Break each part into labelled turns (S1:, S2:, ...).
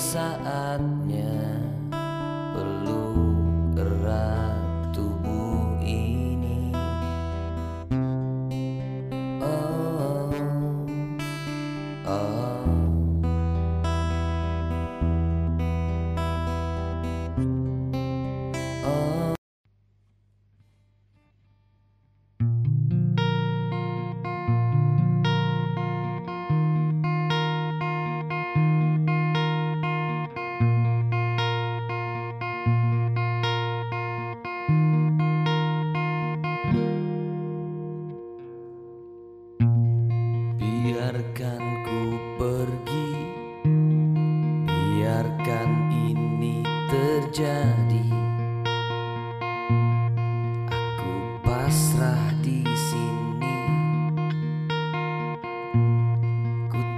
S1: saatnya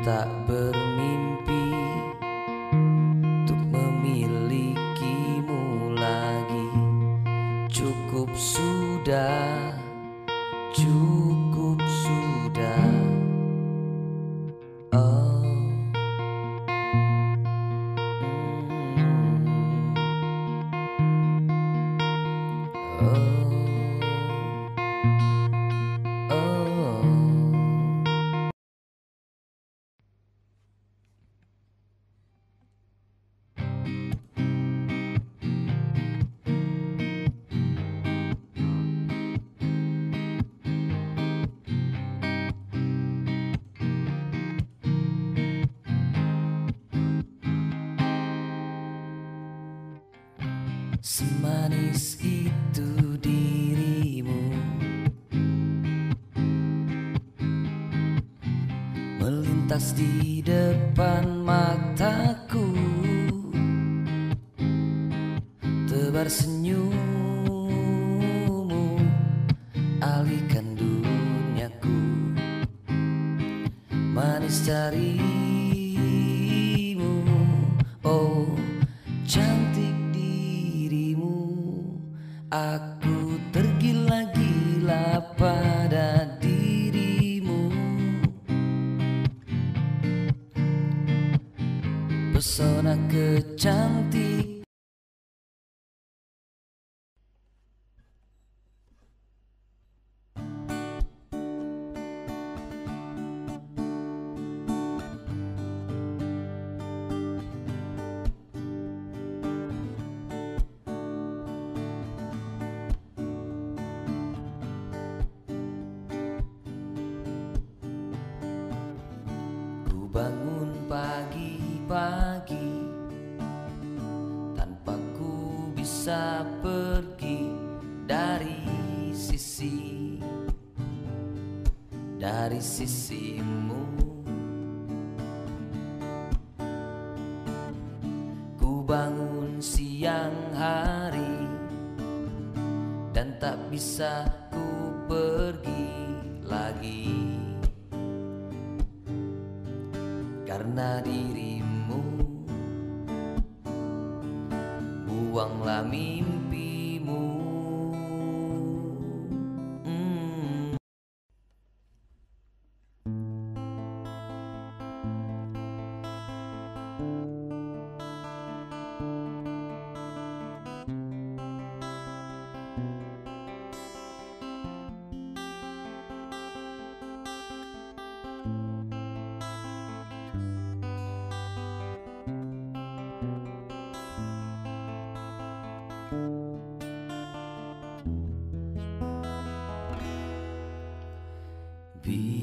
S1: tak Semanis itu dirimu. Melintas di depan mataku. Tebar senyummu Aku pergi dari sisi Dari sisimu. Ku bangun siang hari Dan tak bisa ku pergi lagi. Karena dirimu buanglah mimpimu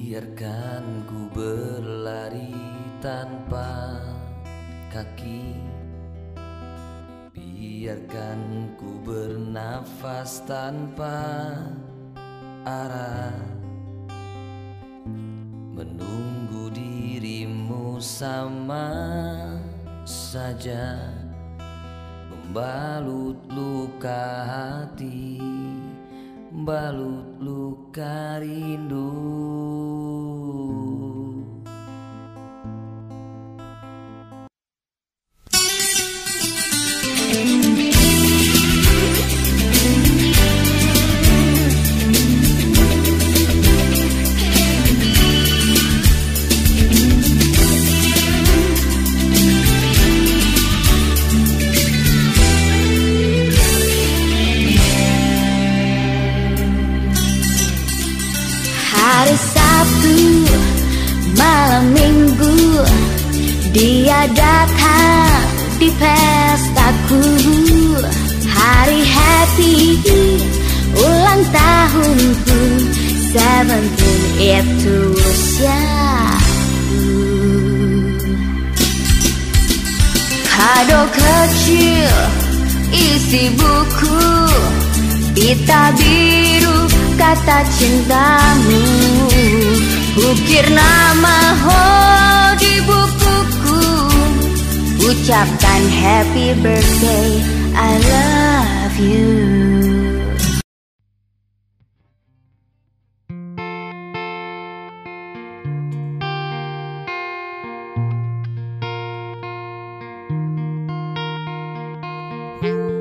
S1: Biarkan ku berlari tanpa kaki. Biarkan ku bernafas tanpa arah. Menunggu dirimu sama saja. Membalut luka hati Balut luka rindu
S2: Dia datang di pestaku. Hari happy ulang tahunku. Seventeen itu usiaku Kado kecil isi buku. Pita biru kata cintamu. Ukir nama Ucapkan happy birthday. I love you.
S1: Sayangku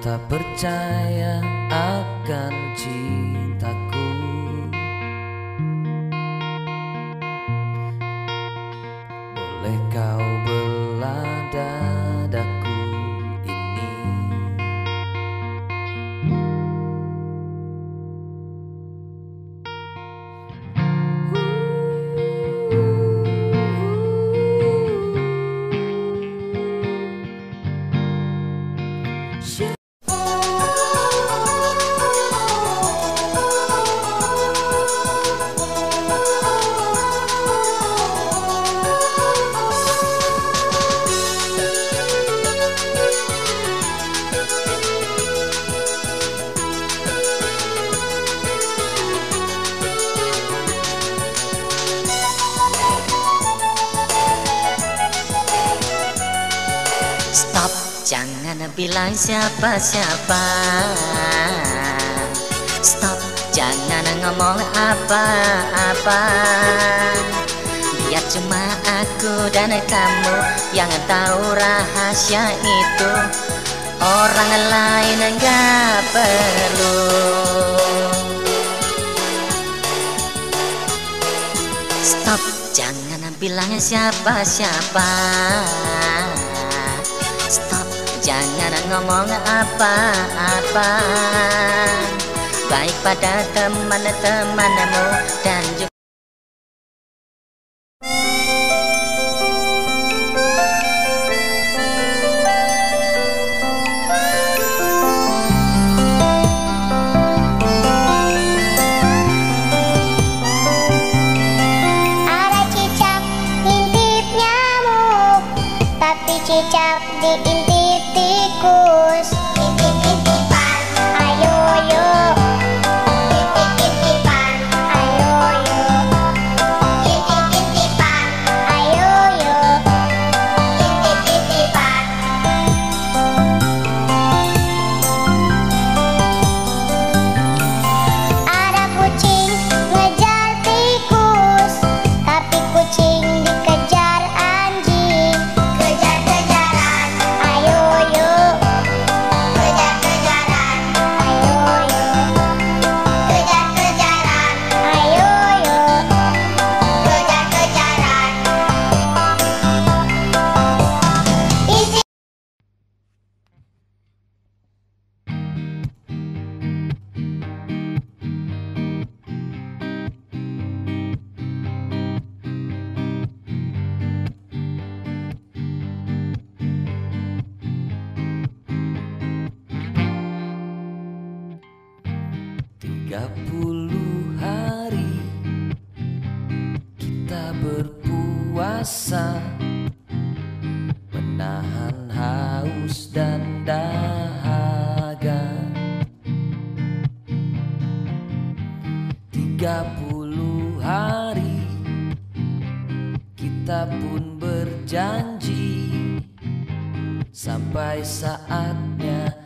S1: tak percaya akan cintaku
S3: Jangan bilang siapa-siapa. Stop, jangan ngomong apa-apa. Biar cuma aku dan kamu. Yang tahu rahasia itu. Orang lain enggak perlu. Stop, jangan bilang siapa-siapa Jangan ngomong apa-apa Baik pada teman-temanmu dan juga
S2: cicak di tikus
S1: Tikus. 30 hari kita berpuasa menahan haus dan dahaga. 30 hari kita pun berjanji sampai saatnya